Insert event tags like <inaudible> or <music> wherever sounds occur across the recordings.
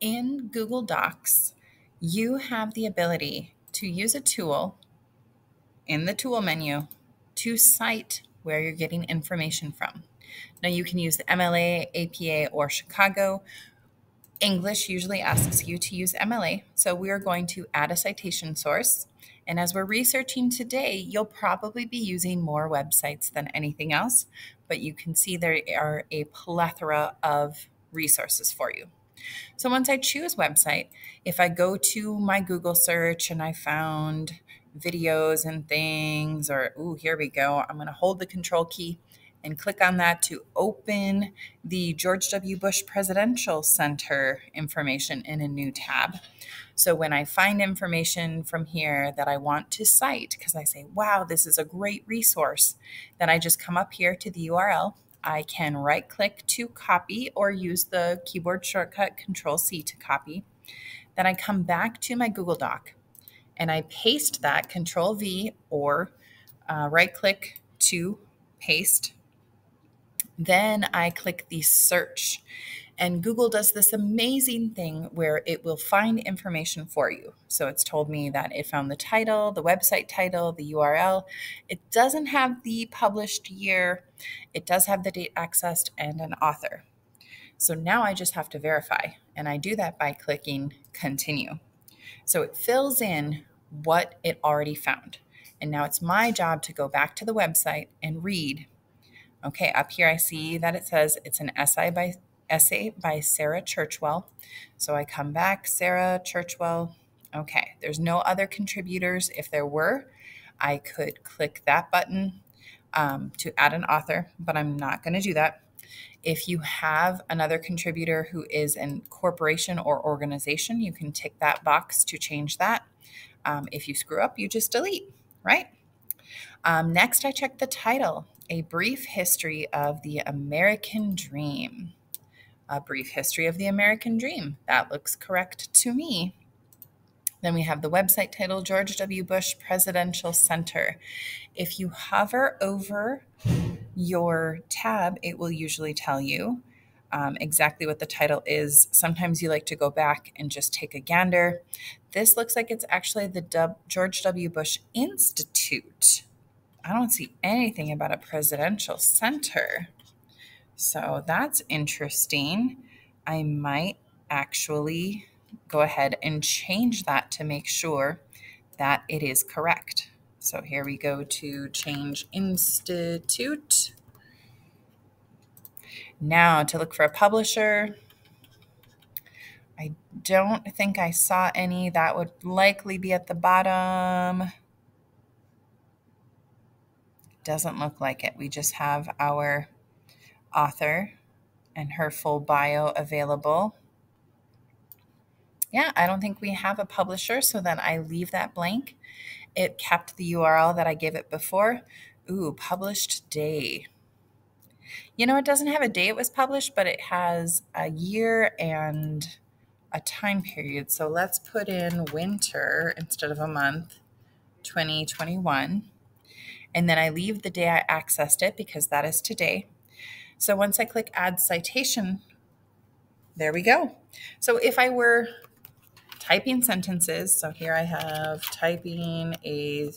in Google Docs, you have the ability to use a tool in the tool menu to cite where you're getting information from. Now, you can use the MLA, APA, or Chicago. English usually asks you to use MLA, so we're going to add a citation source. And as we're researching today, you'll probably be using more websites than anything else, but you can see there are a plethora of resources for you. So once I choose website, if I go to my Google search and I found videos and things, or, ooh, here we go, I'm going to hold the control key and click on that to open the George W. Bush Presidential Center information in a new tab. So when I find information from here that I want to cite, because I say, wow, this is a great resource, then I just come up here to the URL. I can right click to copy or use the keyboard shortcut Control C to copy. Then I come back to my Google Doc and I paste that Control V or uh, right click to paste then I click the search. And Google does this amazing thing where it will find information for you. So it's told me that it found the title, the website title, the URL. It doesn't have the published year, it does have the date accessed and an author. So now I just have to verify, and I do that by clicking continue. So it fills in what it already found. And now it's my job to go back to the website and read Okay, up here I see that it says it's an essay by essay by Sarah Churchwell. So I come back, Sarah Churchwell. Okay, there's no other contributors. If there were, I could click that button um, to add an author, but I'm not going to do that. If you have another contributor who is a corporation or organization, you can tick that box to change that. Um, if you screw up, you just delete, right? Um, next, I check the title. A Brief History of the American Dream. A Brief History of the American Dream. That looks correct to me. Then we have the website title George W. Bush Presidential Center. If you hover over your tab, it will usually tell you um, exactly what the title is. Sometimes you like to go back and just take a gander. This looks like it's actually the George W. Bush Institute. I don't see anything about a presidential center. So that's interesting. I might actually go ahead and change that to make sure that it is correct. So here we go to change institute. Now to look for a publisher. I don't think I saw any. That would likely be at the bottom. Doesn't look like it. We just have our author and her full bio available. Yeah, I don't think we have a publisher, so then I leave that blank. It kept the URL that I gave it before. Ooh, published day. You know, it doesn't have a day it was published, but it has a year and a time period. So let's put in winter instead of a month, 2021 and then I leave the day I accessed it because that is today. So once I click add citation, there we go. So if I were typing sentences, so here I have typing a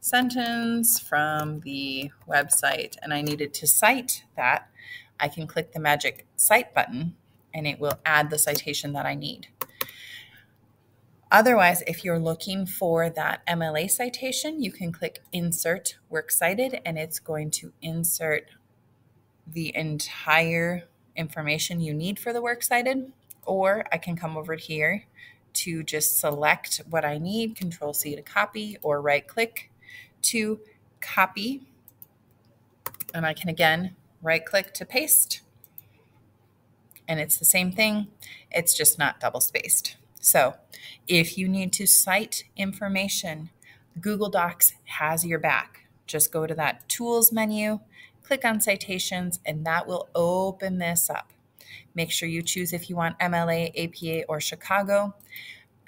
sentence from the website and I needed to cite that, I can click the magic cite button and it will add the citation that I need. Otherwise, if you're looking for that MLA citation, you can click Insert Works Cited and it's going to insert the entire information you need for the works cited. Or I can come over here to just select what I need, Control C to copy, or right click to copy. And I can again right click to paste. And it's the same thing, it's just not double spaced. So if you need to cite information, Google Docs has your back. Just go to that Tools menu, click on Citations, and that will open this up. Make sure you choose if you want MLA, APA, or Chicago.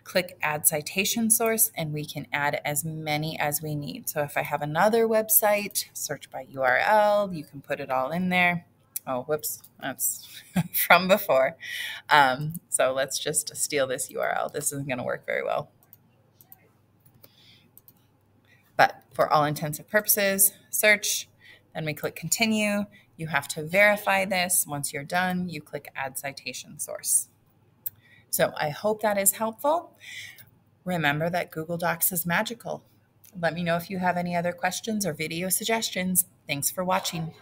Click Add Citation Source, and we can add as many as we need. So if I have another website, search by URL, you can put it all in there. Oh, whoops, that's <laughs> from before. Um, so let's just steal this URL. This isn't going to work very well. But for all intents and purposes, search, then we click continue. You have to verify this. Once you're done, you click add citation source. So I hope that is helpful. Remember that Google Docs is magical. Let me know if you have any other questions or video suggestions. Thanks for watching.